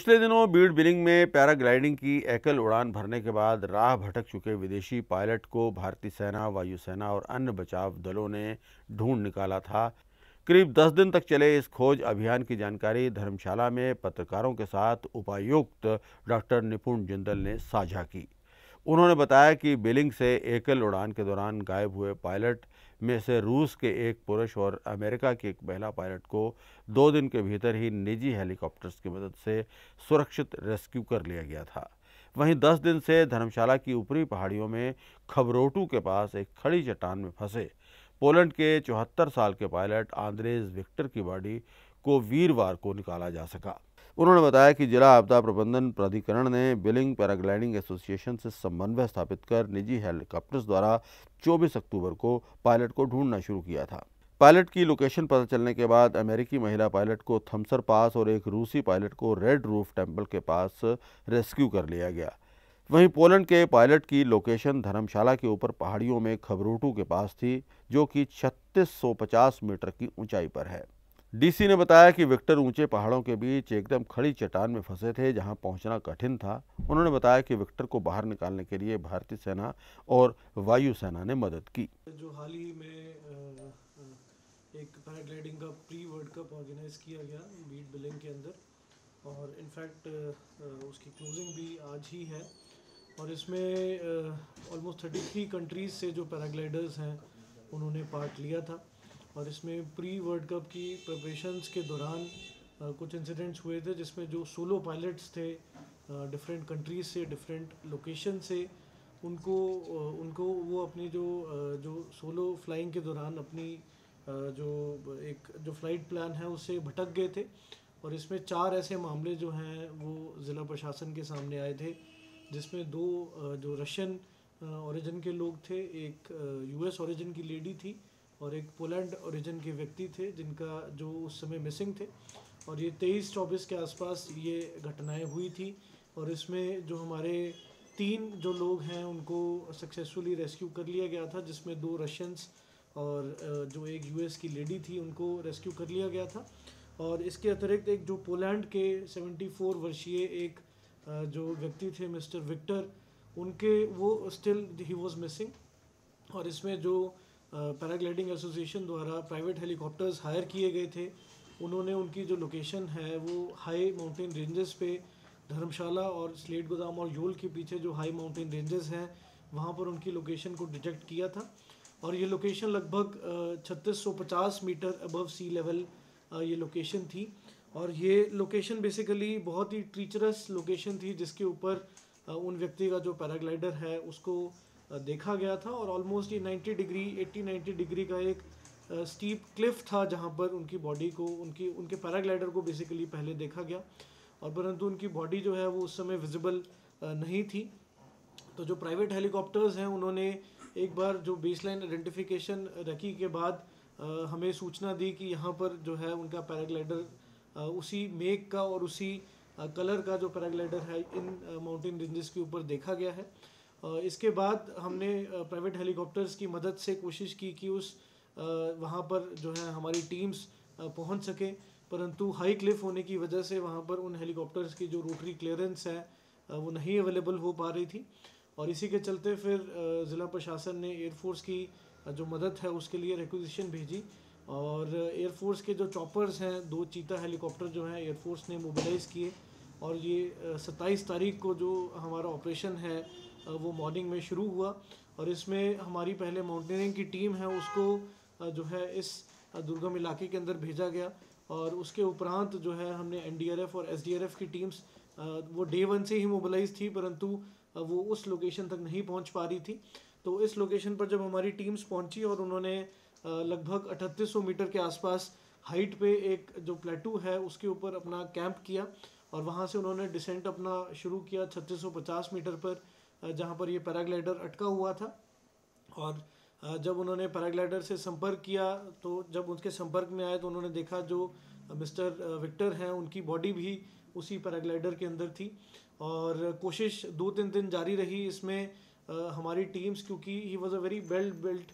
पिछले दिनों बीड़ बिलिंग में पैराग्लाइडिंग की एकल उड़ान भरने के बाद राह भटक चुके विदेशी पायलट को भारतीय सेना, वायुसेना और अन्य बचाव दलों ने ढूंढ निकाला था। करीब 10 दिन तक चले इस खोज अभियान की जानकारी धर्मशाला में पत्रकारों के साथ उपायुक्त डॉक्टर निपुण जिंदल ने साझा की। उन्होंने बताया कि बिलिंग से एकल उड़ान के दौरान गायब हुए पायलट में से रूस के एक पुरुष और अमेरिका की एक महिला पायलट को दो दिन के भीतर ही निजी हेलीकॉप्टर्स की मदद से सुरक्षित रेस्क्यू कर लिया गया था। वहीं 10 दिन से धर्मशाला की ऊपरी पहाड़ियों में खबरोटू के पास एक खड़ी चट्टान में फंसे। पोलैंड के चौहत्तर साल के पायलट आंद्रेज विक्टर की बॉडी को वीरवार को निकाला जा सका। उन्होंने बताया कि जिला आपदा प्रबंधन प्राधिकरण ने बिलिंग पैराग्लाइडिंग एसोसिएशन से समन्वय स्थापित कर निजी हेलीकॉप्टर्स द्वारा 24 अक्टूबर को पायलट को ढूंढना शुरू किया था। पायलट की लोकेशन पता चलने के बाद अमेरिकी महिला पायलट को थमसर पास और एक रूसी पायलट को रेड रूफ टेंपल के पास रेस्क्यू कर लिया गया। वहीं पोलैंड के पायलट की लोकेशन धर्मशाला के ऊपर पहाड़ियों में खबरूटू के पास थी, जो कि 3650 मीटर की ऊंचाई पर है। डीसी ने बताया कि विक्टर ऊँचे पहाड़ों के बीच एकदम खड़ी चट्टान में फंसे थे, जहाँ पहुँचना कठिन था। उन्होंने बताया कि विक्टर को बाहर निकालने के लिए भारतीय सेना और वायुसेना ने मदद की। जो हाल ही में एक पैराग्लाइडिंग का प्री वर्ल्ड कप ऑर्गेनाइज किया गया बीट बिलिंग के अंदर। और इनफैक्ट उसकी क्लोजिंग भी आज ही है। और इसमें ऑलमोस्ट थर्टी थ्री कंट्रीज़ से जो पैराग्लाइडर्स हैं, उन्होंने पार्ट लिया था। और इसमें प्री वर्ल्ड कप की प्रपरेशंस के दौरान कुछ इंसिडेंट्स हुए थे जिसमें जो सोलो पायलट्स थे डिफरेंट कंट्रीज़ से डिफरेंट लोकेशन से, उनको उनको वो अपनी जो जो सोलो फ्लाइंग के दौरान अपनी जो एक, जो फ़्लाइट प्लान है उससे भटक गए थे। और इसमें चार ऐसे मामले जो हैं, वो ज़िला प्रशासन के सामने आए थे, जिसमें दो जो रशियन ओरिजिन के लोग थे, एक यूएस ओरिजिन की लेडी थी और एक पोलैंड ओरिजिन के व्यक्ति थे, जिनका जो उस समय मिसिंग थे। और ये तेईस चौबीस के आसपास ये घटनाएँ हुई थी और इसमें जो हमारे तीन जो लोग हैं, उनको सक्सेसफुली रेस्क्यू कर लिया गया था, जिसमें दो रशियंस और जो एक यूएस की लेडी थी, उनको रेस्क्यू कर लिया गया था। और इसके अतिरिक्त एक जो पोलैंड के 74 वर्षीय एक जो व्यक्ति थे, मिस्टर विक्टर, उनके वो स्टिल ही वाज मिसिंग और इसमें जो पैराग्लाइडिंग एसोसिएशन द्वारा प्राइवेट हेलीकॉप्टर्स हायर किए गए थे। उन्होंने उनकी जो लोकेशन है, वो हाई माउंटेन रेंजेस पे, धर्मशाला और स्लेट गोदाम और योल के पीछे जो हाई माउंटेन रेंजेस हैं, वहाँ पर उनकी लोकेशन को डिटेक्ट किया था। और ये लोकेशन लगभग छत्तीस मीटर अबव सी लेवल ये लोकेशन थी। और ये लोकेशन बेसिकली बहुत ही टीचरस लोकेशन थी, जिसके ऊपर उन व्यक्ति का जो पैराग्लाइडर है, उसको देखा गया था और ऑलमोस्ट ये 90 डिग्री 80 90 डिग्री का एक स्टीप क्लिफ था जहाँ पर उनकी बॉडी को, उनकी, उनके पैराग्लाइडर को बेसिकली पहले देखा गया। और परंतु उनकी बॉडी जो है वो उस समय विजिबल नहीं थी। तो जो प्राइवेट हेलीकॉप्टर्स हैं, उन्होंने एक बार जो बेसलाइन आइडेंटिफिकेशन रखी के बाद हमें सूचना दी कि यहाँ पर जो है उनका पैराग्लाइडर उसी मेक का और उसी कलर का जो पैराग्लाइडर है इन माउंटेन रेंजेस के ऊपर देखा गया है। इसके बाद हमने प्राइवेट हेलीकॉप्टर्स की मदद से कोशिश की कि उस वहाँ पर जो है हमारी टीम्स पहुँच सकें। परंतु हाई क्लिफ होने की वजह से वहाँ पर उन हेलीकॉप्टर्स की जो रोटरी क्लियरेंस है वो नहीं अवेलेबल हो पा रही थी। और इसी के चलते फिर ज़िला प्रशासन ने एयरफोर्स की जो मदद है उसके लिए रिक्विजिशन भेजी। और एयरफोर्स के जो चॉपर्स हैं, दो चीता हेलीकॉप्टर जो हैं एयरफोर्स ने मोबिलाइज़ किए। और ये सत्ताईस तारीख को जो हमारा ऑपरेशन है वो मॉर्निंग में शुरू हुआ और इसमें हमारी पहले माउंटेनिंग की टीम है, उसको जो है इस दुर्गम इलाके के अंदर भेजा गया और उसके उपरांत जो है हमने एनडीआरएफ और एसडीआरएफ की टीम्स वो डे वन से ही मोबिलाइज थी परंतु वो उस लोकेशन तक नहीं पहुँच पा रही थी। तो इस लोकेशन पर जब हमारी टीम्स पहुँची और उन्होंने लगभग अठतीस मीटर के आसपास हाइट पे एक जो प्लेटू है, उसके ऊपर अपना कैंप किया और वहाँ से उन्होंने डिसेंट अपना शुरू किया 3650 मीटर पर। जहाँ पर ये पैराग्लाइडर अटका हुआ था। और जब उन्होंने पैराग्लाइडर से संपर्क किया तो जब उनके संपर्क में आए तो उन्होंने देखा जो मिस्टर विक्टर हैं, उनकी बॉडी भी उसी पैराग्लाइडर के अंदर थी। और कोशिश दो तीन दिन जारी रही इसमें हमारी टीम्स, क्योंकि he was a very well built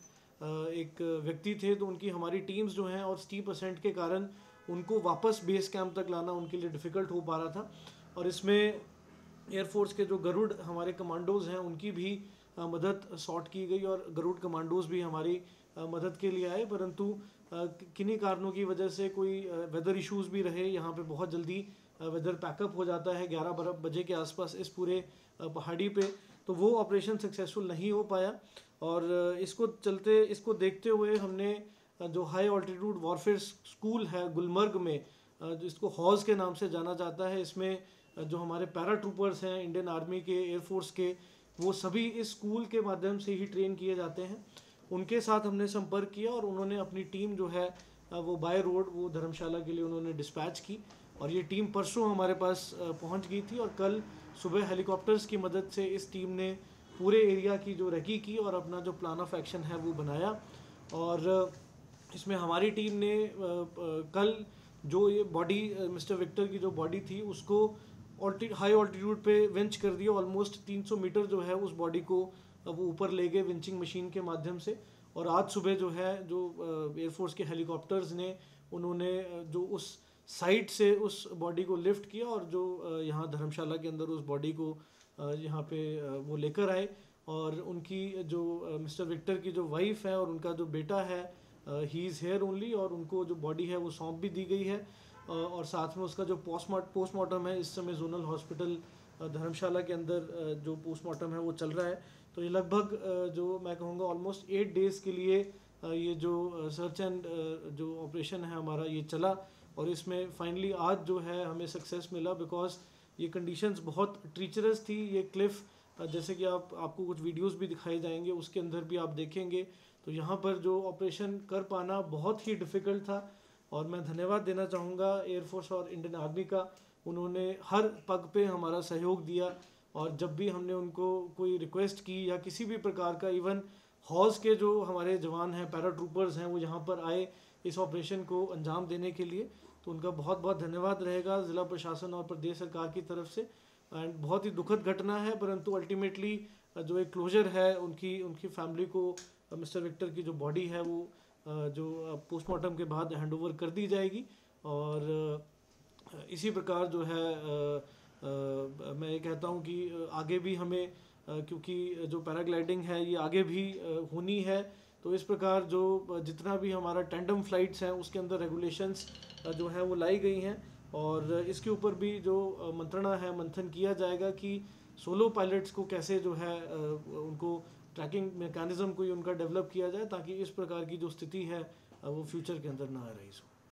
एक व्यक्ति थे तो उनकी हमारी टीम्स जो हैं और स्टी परसेंट के कारण उनको वापस बेस कैंप तक लाना उनके लिए डिफ़िकल्ट हो पा रहा था। और इसमें एयरफोर्स के जो गरुड़ हमारे कमांडोज हैं, उनकी भी मदद सॉर्ट की गई और गरुड़ कमांडोज भी हमारी मदद के लिए आए। परंतु किन्हीं कारणों की वजह से कोई वेदर इश्यूज़ भी रहे, यहाँ पे बहुत जल्दी वेदर पैकअप हो जाता है ग्यारह बारह बजे के आसपास इस पूरे पहाड़ी पे तो वो ऑपरेशन सक्सेसफुल नहीं हो पाया। और इसको चलते, इसको देखते हुए हमने जो हाई ऑल्टीट्यूड वॉरफेयर स्कूल है गुलमर्ग में जिसको हॉज के नाम से जाना जाता है, इसमें जो हमारे पैरा ट्रूपर्स हैं इंडियन आर्मी के एयरफोर्स के, वो सभी इस स्कूल के माध्यम से ही ट्रेन किए जाते हैं। उनके साथ हमने संपर्क किया और उन्होंने अपनी टीम जो है वो बाय रोड वो धर्मशाला के लिए उन्होंने डिस्पैच की और ये टीम परसों हमारे पास पहुँच गई थी और कल सुबह हेलीकॉप्टर्स की मदद से इस टीम ने पूरे एरिया की जो रेकी की और अपना जो प्लान ऑफ़ एक्शन है वो बनाया और इसमें हमारी टीम ने कल जो ये बॉडी मिस्टर विक्टर की जो बॉडी थी, उसको हाई ऑल्टीट्यूड पे वेंच कर दिया ऑलमोस्ट 300 मीटर जो है उस बॉडी को वो ऊपर ले गए विंचिंग मशीन के माध्यम से। और आज सुबह जो है, जो एयरफोर्स के हेलीकॉप्टर्स ने, उन्होंने जो उस साइड से उस बॉडी को लिफ्ट किया और जो यहाँ धर्मशाला के अंदर उस बॉडी को यहाँ पे वो लेकर आए। और उनकी जो मिस्टर विक्टर की जो वाइफ है और उनका जो बेटा है ही इज़ हेयर ओनली और उनको जो बॉडी है वो सौंप भी दी गई है। uh, और साथ में उसका जो पोस्टमार्ट पोस्टमार्टम है इस समय जोनल हॉस्पिटल धर्मशाला के अंदर जो पोस्टमार्टम है वो चल रहा है। तो ये लगभग जो मैं कहूँगा ऑलमोस्ट एट डेज़ के लिए ये जो सर्च एंड जो ऑपरेशन है हमारा ये चला। और इसमें फाइनली आज जो है हमें सक्सेस मिला बिकॉज़ ये कंडीशंस बहुत ट्रीचरस थी ये क्लिफ जैसे कि आप आपको कुछ वीडियोस भी दिखाए जाएँगे उसके अंदर भी आप देखेंगे। तो यहाँ पर जो ऑपरेशन कर पाना बहुत ही डिफ़िकल्ट था और मैं धन्यवाद देना चाहूँगा एयरफोर्स और इंडियन आर्मी का। उन्होंने हर पग पे हमारा सहयोग दिया और जब भी हमने उनको कोई रिक्वेस्ट की या किसी भी प्रकार का इवन हॉज के जो हमारे जवान हैं पैरा ट्रूपर्स हैं, वो यहाँ पर आए इस ऑपरेशन को अंजाम देने के लिए। तो उनका बहुत बहुत धन्यवाद रहेगा ज़िला प्रशासन और प्रदेश सरकार की तरफ़ से। एंड बहुत ही दुखद घटना है, परंतु अल्टीमेटली जो एक क्लोजर है, उनकी उनकी फैमिली को मिस्टर विक्टर की जो बॉडी है वो जो पोस्टमार्टम के बाद हैंडओवर कर दी जाएगी और इसी प्रकार जो है मैं ये कहता हूँ कि आगे भी हमें क्योंकि जो पैराग्लाइडिंग है ये आगे भी होनी है तो इस प्रकार जो जितना भी हमारा टेंडम फ्लाइट्स हैं उसके अंदर रेगुलेशंस जो हैं वो लाई गई हैं और इसके ऊपर भी जो मंत्रणा है, मंथन किया जाएगा कि सोलो पायलट्स को कैसे जो है उनको ट्रैकिंग मैकेनिज्म कोई उनका डेवलप किया जाए ताकि इस प्रकार की जो स्थिति है, वो फ्यूचर के अंदर ना आ रही सो